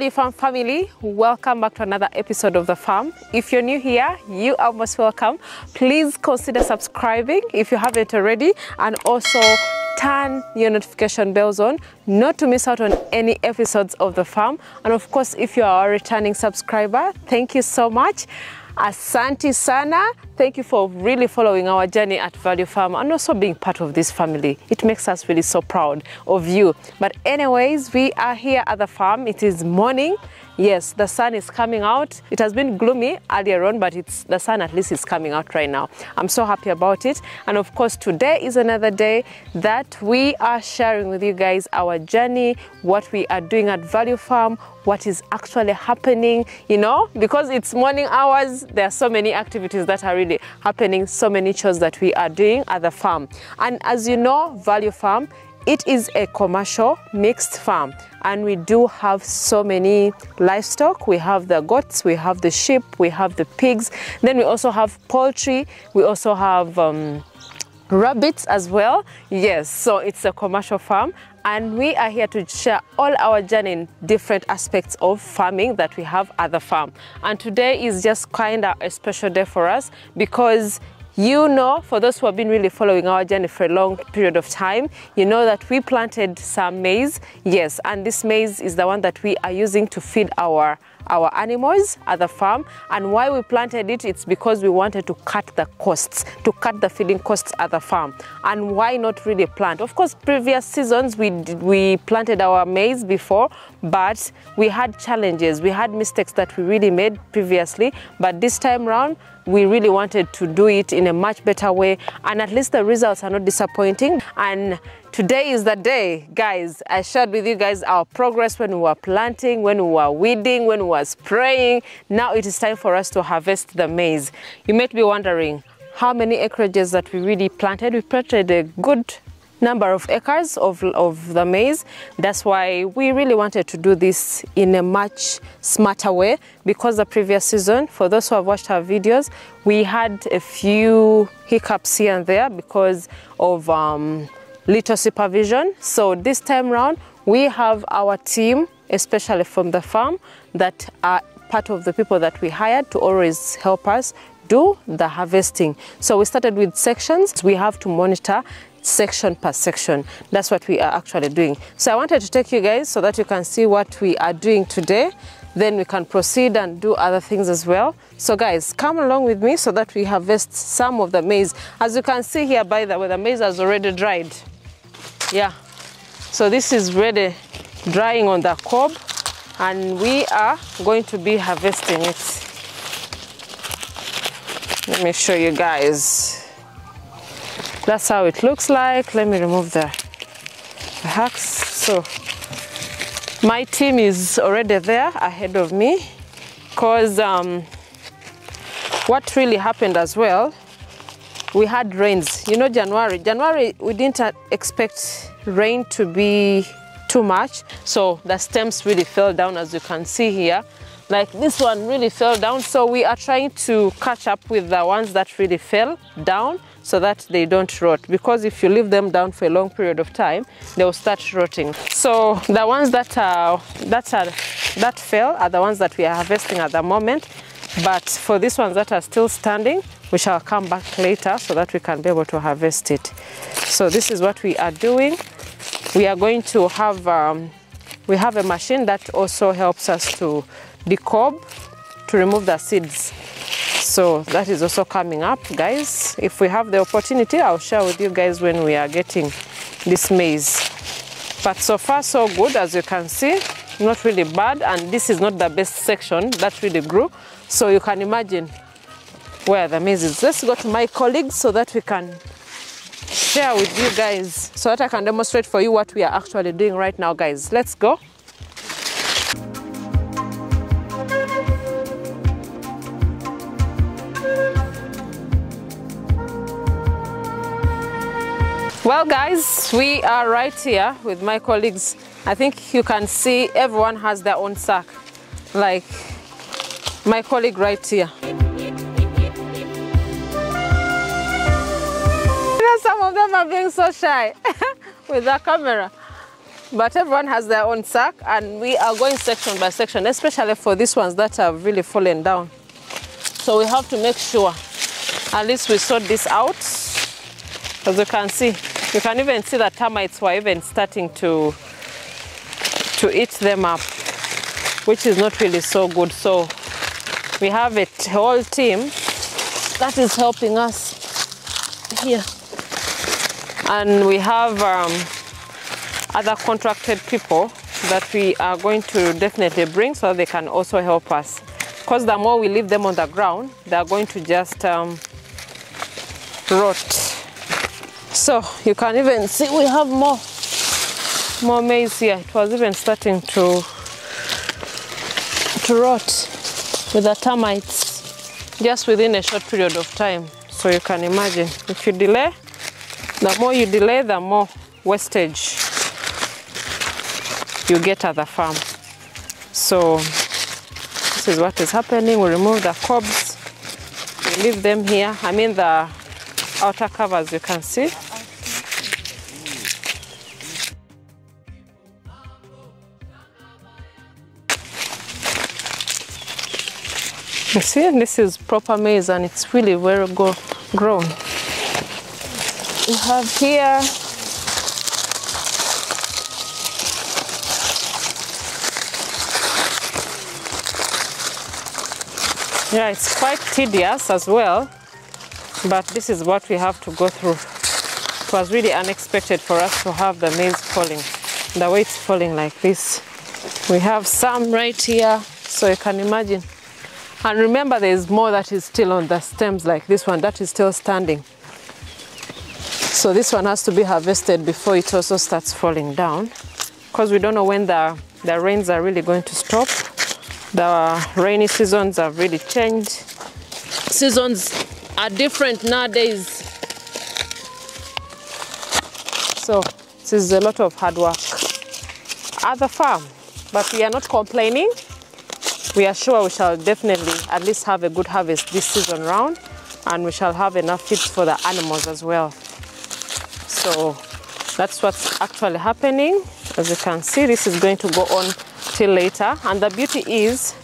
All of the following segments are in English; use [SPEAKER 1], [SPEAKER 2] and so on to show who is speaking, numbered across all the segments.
[SPEAKER 1] Value Farm family, welcome back to another episode of The Farm. If you're new here, you are most welcome. Please consider subscribing if you haven't already and also turn your notification bells on not to miss out on any episodes of The Farm. And of course, if you are a returning subscriber, thank you so much. Asante sana. Thank you for really following our journey at Value Farm and also being part of this family. It makes us really so proud of you. But anyways, we are here at the farm. It is morning. Yes, the sun is coming out. It has been gloomy earlier on, but it's the sun at least is coming out right now. I'm so happy about it. And of course, today is another day that we are sharing with you guys our journey, what we are doing at Value Farm, what is actually happening, you know, because it's morning hours, there are so many activities that are really happening, so many chores that we are doing at the farm. And as you know, Value Farm it is a commercial mixed farm and we do have so many livestock. We have the goats, we have the sheep, we have the pigs. Then we also have poultry. We also have um, rabbits as well. Yes, so it's a commercial farm and we are here to share all our journey in different aspects of farming that we have at the farm. And today is just kind of a special day for us because you know, for those who have been really following our journey for a long period of time, you know that we planted some maize. Yes, and this maize is the one that we are using to feed our our animals at the farm and why we planted it it's because we wanted to cut the costs to cut the feeding costs at the farm. And why not really plant? Of course previous seasons we we planted our maize before but we had challenges. We had mistakes that we really made previously but this time round we really wanted to do it in a much better way. And at least the results are not disappointing. And today is the day guys. I shared with you guys our progress when we were planting when we were weeding when we were spraying. Now it is time for us to harvest the maize. You might be wondering how many acreages that we really planted? We planted a good number of acres of, of the maize. That's why we really wanted to do this in a much smarter way. Because the previous season, for those who have watched our videos, we had a few hiccups here and there because of um, little supervision. So this time round, we have our team, especially from the farm, that are part of the people that we hired to always help us do the harvesting. So we started with sections. We have to monitor section per section. That's what we are actually doing. So I wanted to take you guys so that you can see what we are doing today. Then we can proceed and do other things as well. So guys, come along with me so that we harvest some of the maize. As you can see here, by the way, the maize has already dried. Yeah. So this is ready drying on the cob and we are going to be harvesting it. Let me show you guys. That's how it looks like. Let me remove the, the hacks. So my team is already there ahead of me because um, what really happened as well, we had rains. You know, January. January, we didn't expect rain to be too much. So the stems really fell down as you can see here. Like this one really fell down. So we are trying to catch up with the ones that really fell down so that they don't rot because if you leave them down for a long period of time they will start rotting so the ones that are that are that fell are the ones that we are harvesting at the moment but for these ones that are still standing we shall come back later so that we can be able to harvest it. So this is what we are doing. We are going to have um, we have a machine that also helps us to decob to remove the seeds. So that is also coming up guys. If we have the opportunity i'll share with you guys when we are getting this maize. But so far so good as you can see. Not really bad and this is not the best section that really grew. So you can imagine where the maize is let's go to my colleagues so that we can share with you guys so that i can demonstrate for you what we are actually doing right now guys let's go Well, guys, we are right here with my colleagues. I think you can see everyone has their own sack, like my colleague right here. Are being so shy with the camera. but everyone has their own sack and we are going section by section, especially for these ones that have really fallen down. So we have to make sure at least we sort this out. As you can see, you can even see that termites were even starting to to eat them up, which is not really so good. So we have a whole team that is helping us here. And we have um, other contracted people that we are going to definitely bring so they can also help us. Because the more we leave them on the ground, they are going to just um, rot. So you can even see we have more more maize here. It was even starting to to rot with the termites just within a short period of time. So you can imagine if you delay, the more you delay, the more wastage you get at the farm. So this is what is happening. We remove the cobs, we leave them here. I mean the outer covers you can see. You see, this is proper maize and it's really go grown. We have here Yeah, it's quite tedious as well, but this is what we have to go through. It was really unexpected for us to have the maize falling, the way it's falling like this. We have some right here, so you can imagine. And remember there is more that is still on the stems like this one, that is still standing. So this one has to be harvested before it also starts falling down because we don't know when the, the rains are really going to stop. The rainy seasons have really changed. Seasons are different nowadays. So this is a lot of hard work at the farm, but we are not complaining. We are sure we shall definitely at least have a good harvest this season round and we shall have enough feeds for the animals as well. So that's what's actually happening. As you can see, this is going to go on till later. And the beauty is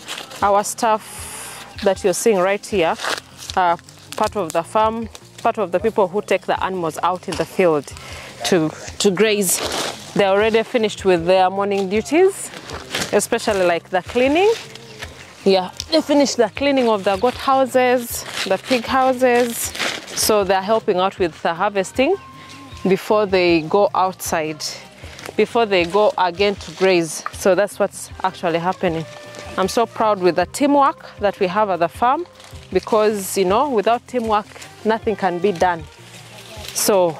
[SPEAKER 1] our staff that you're seeing right here are part of the farm, part of the people who take the animals out in the field to, to graze. They're already finished with their morning duties, especially like the cleaning. Yeah, they finished the cleaning of the goat houses, the pig houses. So they're helping out with the harvesting before they go outside, before they go again to graze. So that's what's actually happening. I'm so proud with the teamwork that we have at the farm because, you know, without teamwork, nothing can be done. So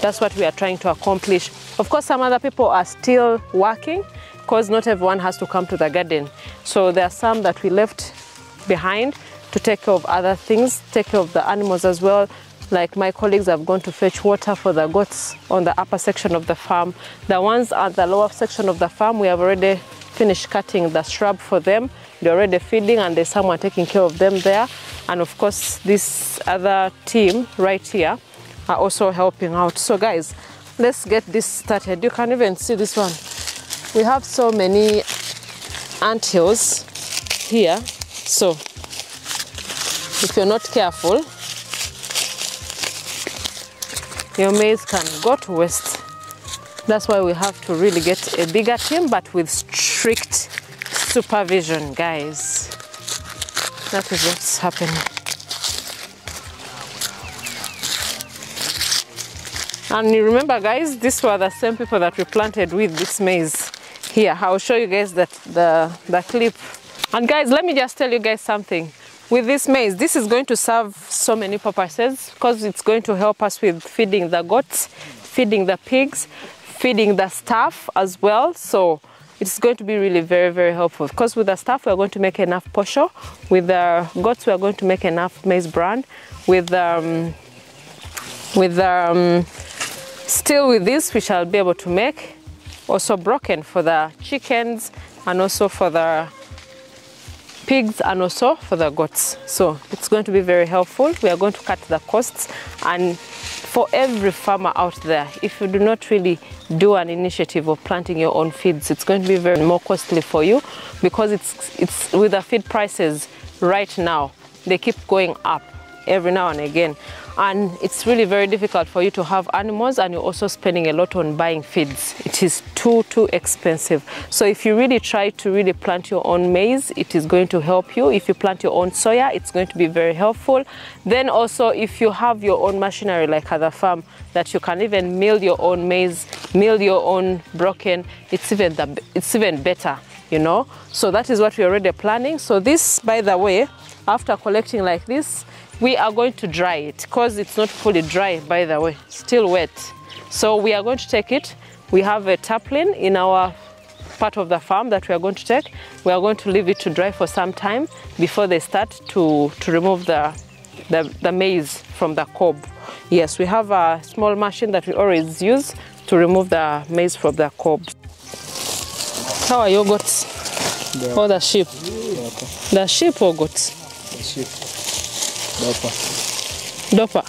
[SPEAKER 1] that's what we are trying to accomplish. Of course, some other people are still working because not everyone has to come to the garden. So there are some that we left behind to take care of other things, take care of the animals as well. Like my colleagues have gone to fetch water for the goats on the upper section of the farm. The ones at the lower section of the farm, we have already finished cutting the shrub for them. They're already feeding and there's someone taking care of them there. And of course, this other team right here are also helping out. So guys, let's get this started. You can even see this one. We have so many ant hills here. So if you're not careful, your maize can go to waste. That's why we have to really get a bigger team, but with strict supervision, guys. That is what's happening. And you remember, guys, these were the same people that we planted with this maize here. I'll show you guys that the, the clip. And guys, let me just tell you guys something. With this maize, this is going to serve so many purposes because it's going to help us with feeding the goats, feeding the pigs, feeding the staff as well. So it's going to be really very, very helpful because with the staff, we're going to make enough posho. With the goats, we're going to make enough maize bran. With, um, with um, still with this, we shall be able to make also broken for the chickens and also for the pigs and also for the goats. So it's going to be very helpful. We are going to cut the costs and for every farmer out there, if you do not really do an initiative of planting your own feeds. It's going to be very more costly for you because it's it's with the feed prices right now. They keep going up every now and again. And it's really very difficult for you to have animals and you're also spending a lot on buying feeds. It is too too expensive. So if you really try to really plant your own maize it is going to help you. If you plant your own soya it's going to be very helpful. Then also if you have your own machinery like other farm that you can even mill your own maize mill your own broken it's even the, it's even better you know? So that is what we're already planning. So this by the way after collecting like this we are going to dry it because it's not fully dry by the way still wet. So we are going to take it. We have a tarpaulin in our part of the farm that we are going to take. We are going to leave it to dry for some time before they start to to remove the the, the maize from the cob. Yes we have a small machine that we always use to remove the maize from the cob. How are your goats or the sheep? The sheep or goats
[SPEAKER 2] sheep. Dopa.
[SPEAKER 1] Dopa.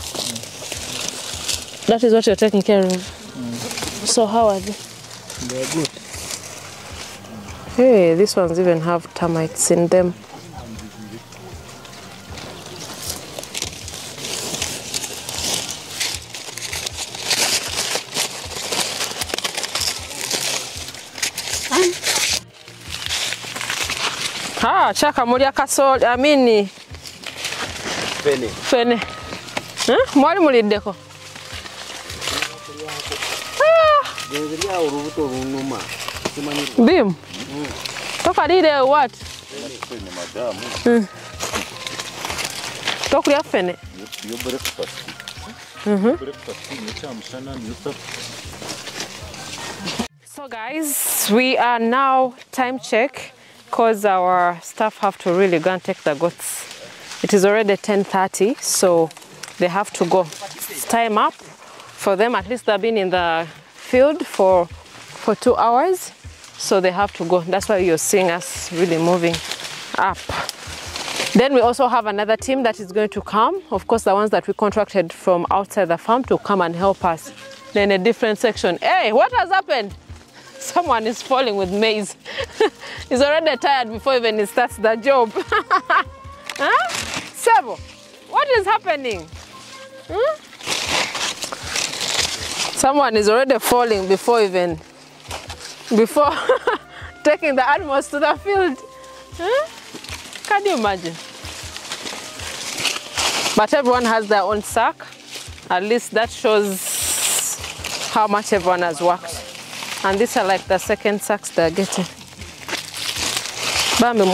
[SPEAKER 1] That is what you're taking care of. Mm. So how are they?
[SPEAKER 2] They are good.
[SPEAKER 1] Hey, these ones even have termites in them. Ah, chaka mulya kasoli amini
[SPEAKER 2] Fene.
[SPEAKER 1] fene. Mwali muliddeko.
[SPEAKER 2] Simanyi ah!
[SPEAKER 1] bimu tokaliire wat
[SPEAKER 3] madamu,
[SPEAKER 1] tokulya fene.
[SPEAKER 3] Niyo
[SPEAKER 1] So guys, we are now time check because our staff have to really go and take the goats. It is already 10.30, so they have to go. It's time up for them. At least they've been in the field for, for two hours, so they have to go. That's why you're seeing us really moving up. Then we also have another team that is going to come. Of course, the ones that we contracted from outside the farm to come and help us. Then a different section. Hey, what has happened? Someone is falling with maize. He's already tired before even he starts the job. huh? Sebo, what is happening? Hmm? Someone is already falling before even before taking the animals to the field. Huh? Can you imagine? But everyone has their own sack. At least that shows how much everyone has worked. And these are like the second sacks they're getting. Bambi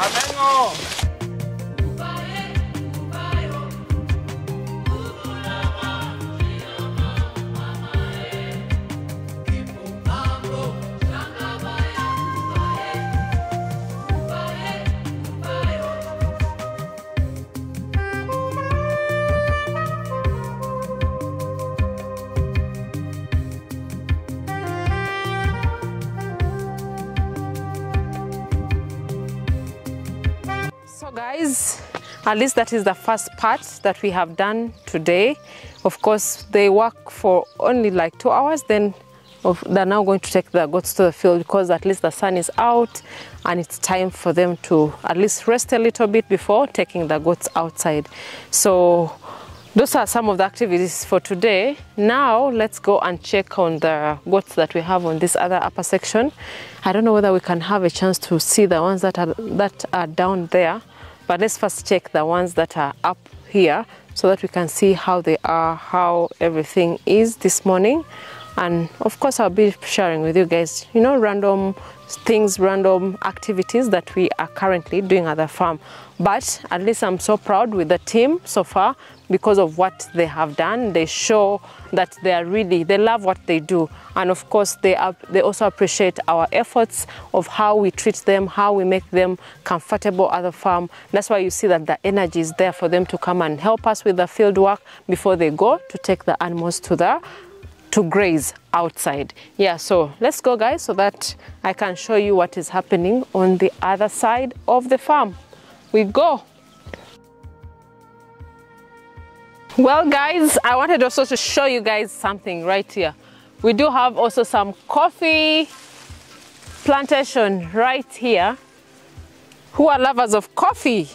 [SPEAKER 1] mwebale. So at least that is the first part that we have done today. Of course, they work for only like two hours, then they're now going to take the goats to the field because at least the sun is out and it's time for them to at least rest a little bit before taking the goats outside. So those are some of the activities for today. Now let's go and check on the goats that we have on this other upper section. I don't know whether we can have a chance to see the ones that are that are down there, but let's first check the ones that are up here so that we can see how they are, how everything is this morning. And of course, I'll be sharing with you guys, you know, random things, random activities that we are currently doing at the farm. But at least I'm so proud with the team so far because of what they have done. They show that they are really, they love what they do. And of course, they, are, they also appreciate our efforts of how we treat them, how we make them comfortable at the farm. That's why you see that the energy is there for them to come and help us with the field work before they go to take the animals to the to graze outside. Yeah, so let's go guys so that I can show you what is happening on the other side of the farm. We go. Well, guys, I wanted also to show you guys something right here. We do have also some coffee plantation right here. Who are lovers of coffee?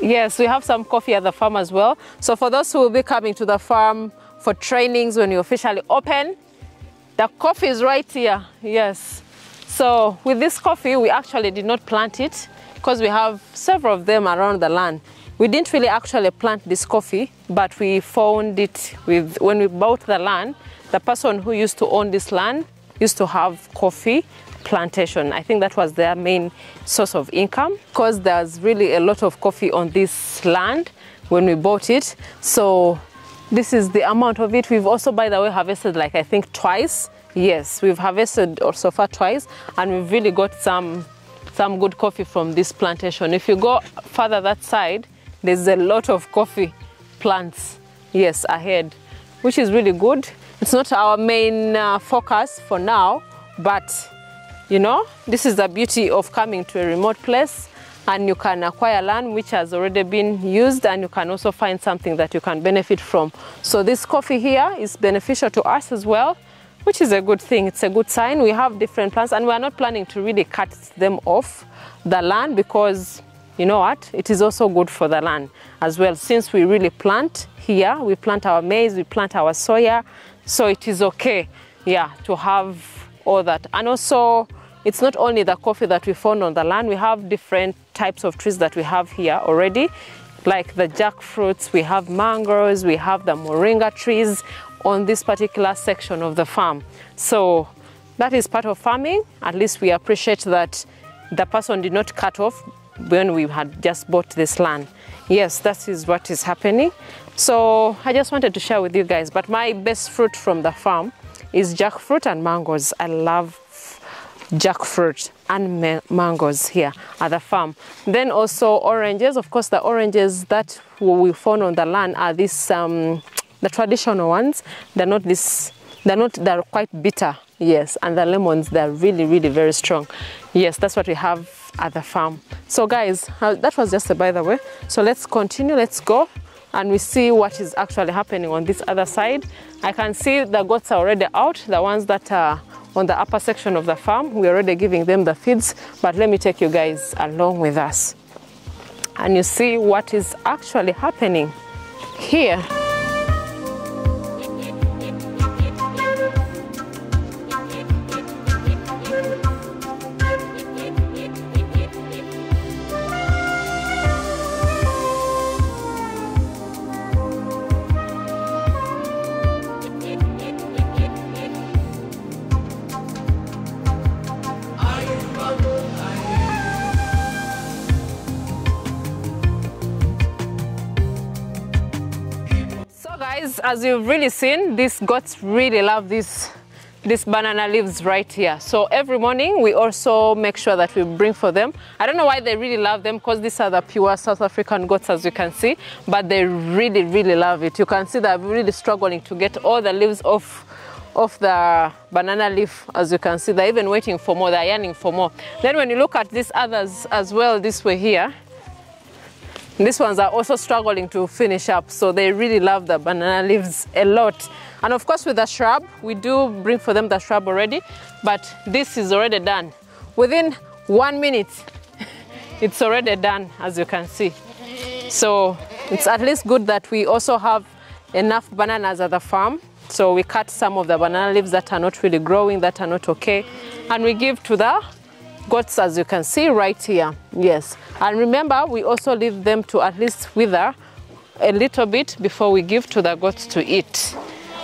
[SPEAKER 1] Yes, we have some coffee at the farm as well. So for those who will be coming to the farm for trainings when you officially open, the coffee is right here. Yes. So with this coffee, we actually did not plant it because we have several of them around the land. We didn't really actually plant this coffee, but we found it with when we bought the land. The person who used to own this land used to have coffee plantation. I think that was their main source of income because there's really a lot of coffee on this land when we bought it. So this is the amount of it. We've also, by the way, harvested like I think twice. Yes, we've harvested so far twice, and we've really got some some good coffee from this plantation. If you go further that side, there's a lot of coffee plants. Yes, ahead, which is really good. It's not our main uh, focus for now, but you know, this is the beauty of coming to a remote place and you can acquire land which has already been used and you can also find something that you can benefit from. So this coffee here is beneficial to us as well, which is a good thing. It's a good sign. We have different plants and we are not planning to really cut them off the land because you know what? It is also good for the land as well. Since we really plant here, we plant our maize, we plant our soya, so it is okay, yeah, to have all that. And also, it's not only the coffee that we found on the land, we have different types of trees that we have here already, like the jackfruits, we have mangoes, we have the moringa trees on this particular section of the farm. So that is part of farming. At least we appreciate that the person did not cut off when we had just bought this land. Yes, that is what is happening. So I just wanted to share with you guys. But my best fruit from the farm is jackfruit and mangoes. I love jackfruit and ma mangoes here at the farm. Then also oranges. Of course, the oranges that we found on the land are these um, the traditional ones. They're not this. They're not. They're quite bitter. Yes, and the lemons they're really, really very strong. Yes, that's what we have at the farm. So guys, uh, that was just a by the way. So let's continue. Let's go and we see what is actually happening on this other side. I can see the goats are already out, the ones that are on the upper section of the farm. We're already giving them the feeds, but let me take you guys along with us. And you see what is actually happening here. As you've really seen, these goats really love this these banana leaves right here. So every morning we also make sure that we bring for them. I don't know why they really love them because these are the pure South African goats as you can see, but they really, really love it. You can see they're really struggling to get all the leaves off off the banana leaf as you can see. They're even waiting for more, they're yearning for more. Then when you look at these others as well this way here, these ones are also struggling to finish up, so they really love the banana leaves a lot. And of course with the shrub, we do bring for them the shrub already, but this is already done. Within one minute, it's already done, as you can see. So it's at least good that we also have enough bananas at the farm. So we cut some of the banana leaves that are not really growing, that are not okay, and we give to the goats as you can see right here yes. And remember we also leave them to at least wither a little bit before we give to the goats to eat.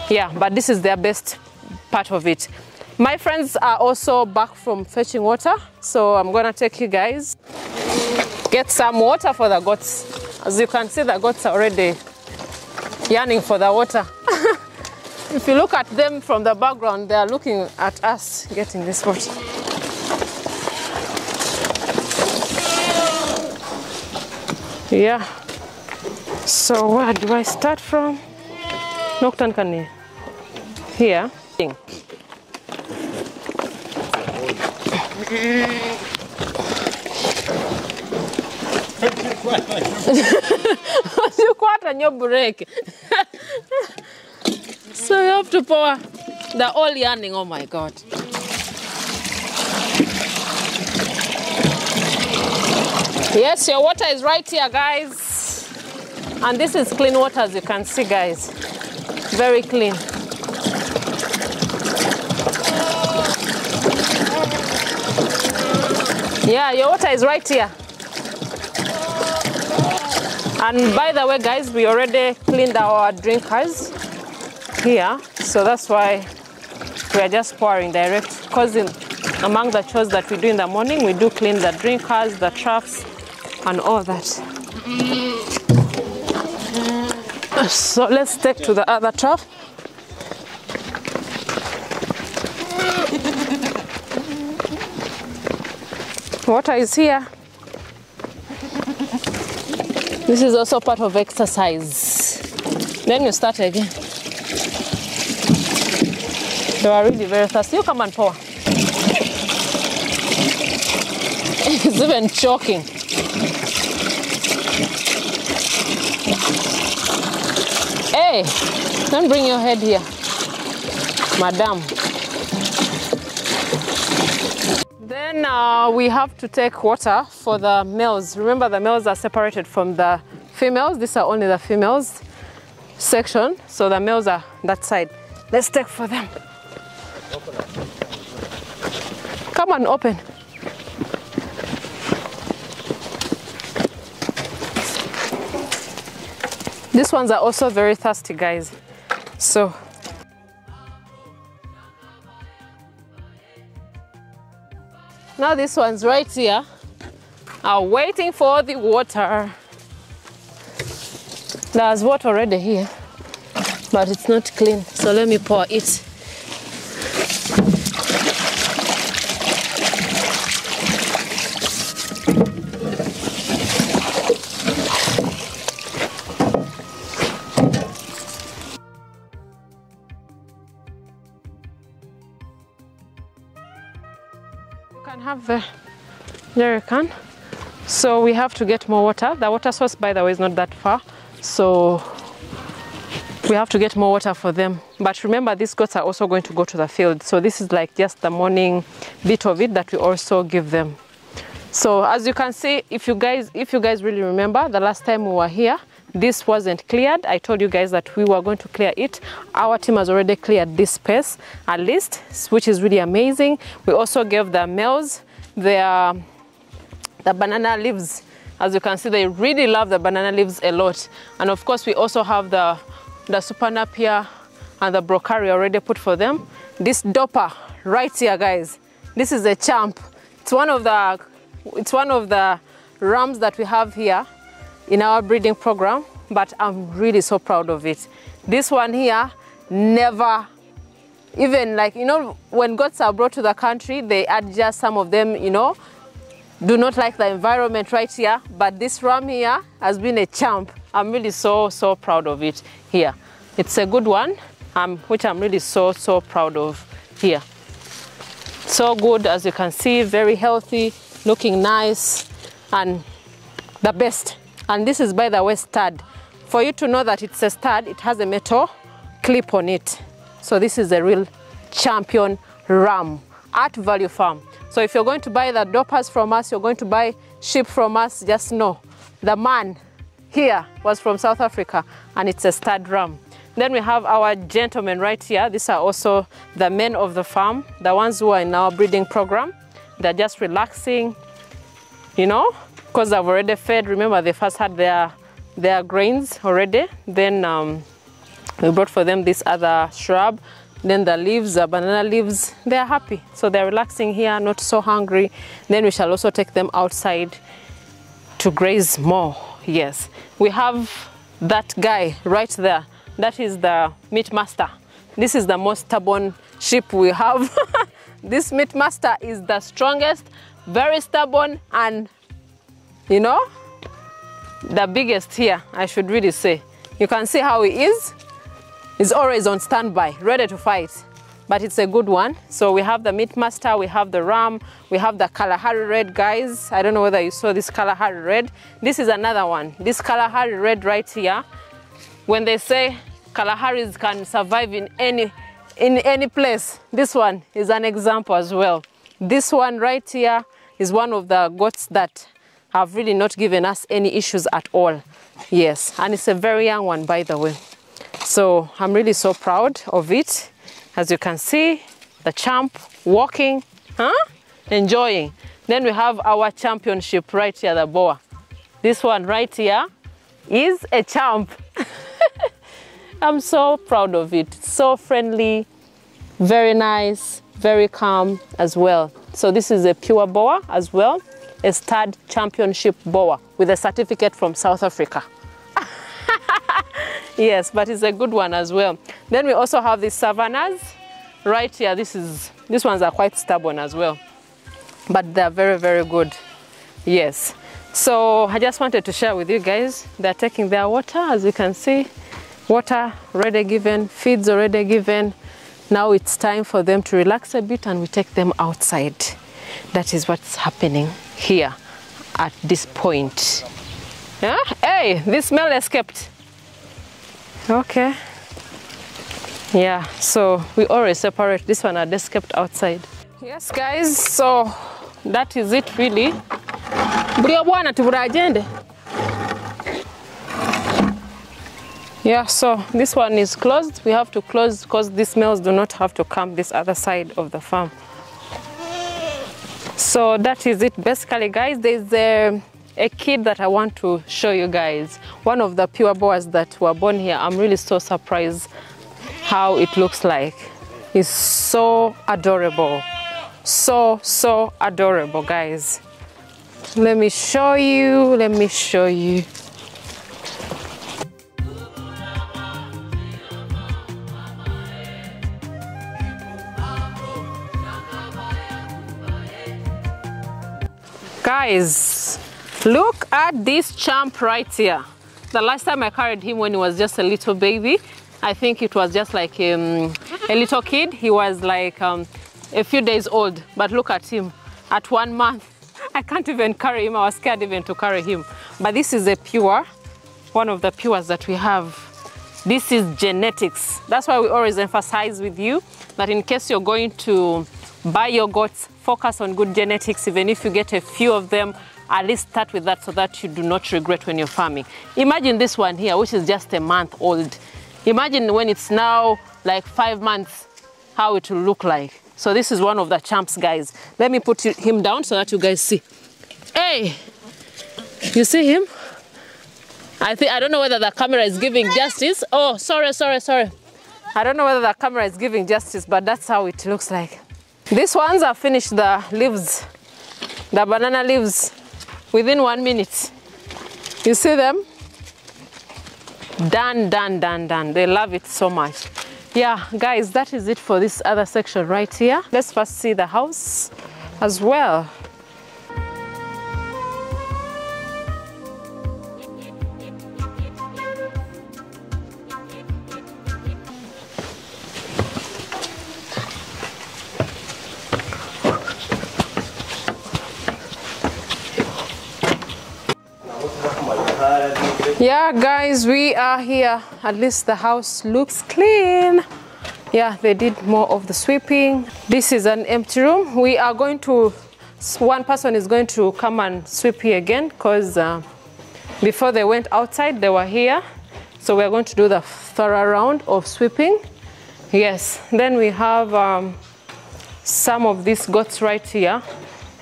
[SPEAKER 1] Yeah but this is their best part of it. My friends are also back from fetching water so i'm gonna take you guys get some water for the goats. As you can see the goats are already yearning for the water. If you look at them from the background they are looking at us getting this water Yeah. So where do I start from? Nocturne can Here. As you Kwata nyo break. so you have to pour the all yarning. Oh my god. Yes, your water is right here, guys. And this is clean water, as you can see, guys. Very clean. Yeah, your water is right here. And by the way, guys, we already cleaned our drinkers here. So that's why we are just pouring direct. Because among the chores that we do in the morning, we do clean the drinkers, the troughs, and all that. So let's take to the other trough. Water is here. This is also part of exercise. Then you start again. They are really very thirsty. You come and pour. It's even choking. Hey, don't bring your head here, madam. Then uh, we have to take water for the males. Remember, the males are separated from the females. These are only the females section, so the males are that side. Let's take for them. Come on, open. These ones are also very thirsty, guys. So now this one's right here are waiting for the water. There's water already here, but it's not clean. So let me pour it. Have uh, the jerry can. So we have to get more water. The water source, by the way, is not that far. So we have to get more water for them. But remember, these goats are also going to go to the field. So this is like just the morning bit of it that we also give them. So as you can see, if you guys, if you guys really remember, the last time we were here, this wasn't cleared. I told you guys that we were going to clear it. Our team has already cleared this space at least, which is really amazing. We also gave the males their uh, the banana leaves. As you can see, they really love the banana leaves a lot. And of course, we also have the, the super napier and the brocari already put for them. This Dorper right here, guys. This is a champ. It's one of the, it's one of the rams that we have here in our breeding program, but I'm really so proud of it. This one here never even like you know when goats are brought to the country they adjust some of them you know. Do not like the environment right here but this ram here has been a champ. I'm really so so proud of it here. It's a good one um, which i'm really so so proud of here. So good as you can see very healthy looking nice and the best. And this is by the way stud. For you to know that it's a stud it has a metal clip on it so this is a real champion ram at Value Farm. So if you're going to buy the Dorpers from us, you're going to buy sheep from us, just know the man here was from South Africa and it's a stud ram. Then we have our gentlemen right here. These are also the men of the farm, the ones who are in our breeding program. They're just relaxing, you know, because they've already fed. Remember, they first had their, their grains already. Then um, we brought for them this other shrub then the leaves the banana leaves. They're happy. So they're relaxing here not so hungry. Then we shall also take them outside to graze more. Yes. We have that guy right there. That is the meat master. This is the most stubborn sheep we have. This meat master is the strongest very stubborn and you know the biggest here i should really say. You can see how he is He's always on standby, ready to fight. but it's a good one. So we have the Meat Master, we have the Ram, we have the Kalahari Red, guys. I don't know whether you saw this Kalahari Red. This is another one. This Kalahari Red right here. When they say Kalaharis can survive in any in any place, this one is an example as well. This one right here is one of the goats that have really not given us any issues at all. Yes, and it's a very young one, by the way. So I'm really so proud of it. As you can see, the champ walking, huh? Enjoying. Then we have our championship right here, the Boer. This one right here is a champ. I'm so proud of it. So friendly, very nice, very calm as well. So this is a pure Boer as well, a stud championship Boer with a certificate from South Africa. yes, but it's a good one as well. Then we also have the savannas right here. This is these ones are quite stubborn as well, but they're very very good. Yes. So I just wanted to share with you guys. They're taking their water, as you can see. Water already given, feeds already given. Now it's time for them to relax a bit and we take them outside. That is what's happening here at this point. Yeah? Hey, this smell escaped. Okay. Yeah, so we always separate this one are just kept outside. Yes, guys, so that is it really. Yeah, so this one is closed. We have to close because these males do not have to come this other side of the farm. So that is it basically, guys. There's a, a kid that I want to show you guys. One of the pure Boers that were born here. I'm really so surprised how it looks like. It's so adorable. So, so adorable, guys. Let me show you. Let me show you. Guys, look at this champ right here. The last time I carried him when he was just a little baby, I think it was just like um, a little kid. He was like um, a few days old, but look at him. At one month, I can't even carry him. I was scared even to carry him. But this is a pure, one of the pures that we have. This is genetics. That's why we always emphasize with you that in case you're going to buy your goats, focus on good genetics. Even if you get a few of them, at least start with that so that you do not regret when you're farming. Imagine this one here, which is just a month old. Imagine when it's now like five months, how it will look like. So this is one of the champs, guys. Let me put him down so that you guys see. Hey, you see him? I think I don't know whether the camera is giving justice. Oh, sorry, sorry, sorry. I don't know whether the camera is giving justice, but that's how it looks like. These ones have finished the leaves, the banana leaves, within one minute. You see them? Done, done, done, done. They love it so much. Yeah, guys, that is it for this other section right here. Let's first see the house as well. Yeah, guys, we are here. At least the house looks clean. Yeah, they did more of the sweeping. This is an empty room. We are going to, one person is going to come and sweep here again because uh, before they went outside, they were here. So we're going to do the thorough round of sweeping. Yes, then we have um, some of these goats right here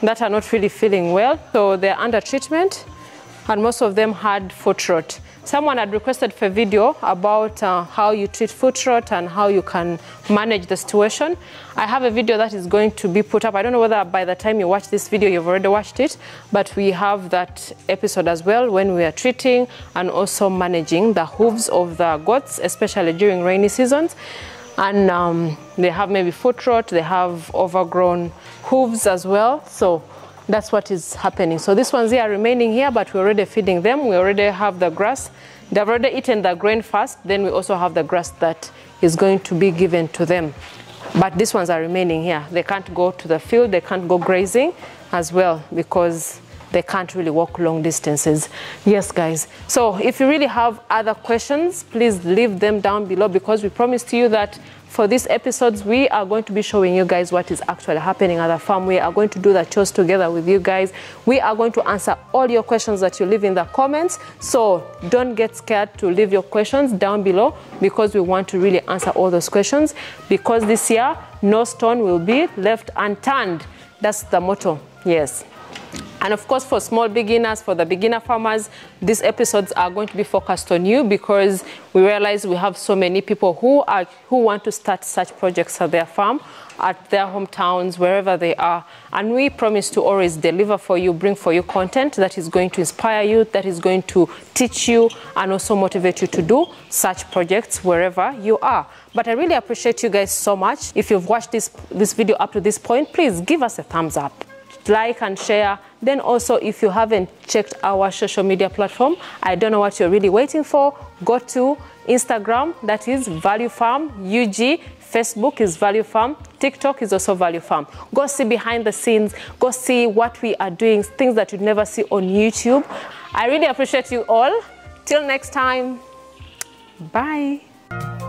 [SPEAKER 1] that are not really feeling well. So they're under treatment and most of them had foot rot. Someone had requested for a video about uh, how you treat foot rot and how you can manage the situation. I have a video that is going to be put up. I don't know whether by the time you watch this video you've already watched it, but we have that episode as well when we are treating and also managing the hooves of the goats, especially during rainy seasons. And um, they have maybe foot rot, they have overgrown hooves as well. So that's what is happening. So these ones here are remaining here, but we're already feeding them. We already have the grass. They've already eaten the grain first. Then we also have the grass that is going to be given to them. but these ones are remaining here. They can't go to the field, they can't go grazing as well because they can't really walk long distances. Yes, guys. So if you really have other questions, please leave them down below because we promised you that for these episodes, we are going to be showing you guys what is actually happening at the farm. We are going to do the chores together with you guys. We are going to answer all your questions that you leave in the comments. So don't get scared to leave your questions down below because we want to really answer all those questions because this year, no stone will be left unturned. That's the motto. Yes. And of course, for small beginners, for the beginner farmers, these episodes are going to be focused on you because we realize we have so many people who are who want to start such projects at their farm, at their hometowns, wherever they are. And we promise to always deliver for you, bring for you content that is going to inspire you, that is going to teach you, and also motivate you to do such projects wherever you are. But I really appreciate you guys so much. If you've watched this, this video up to this point, please give us a thumbs up like and share. Then also, if you haven't checked our social media platform, I don't know what you're really waiting for. Go to Instagram, that is Value Farm UG. Facebook is Value Farm. TikTok is also Value Farm. Go see behind the scenes. Go see what we are doing, things that you'd never see on YouTube. I really appreciate you all. Till next time, bye.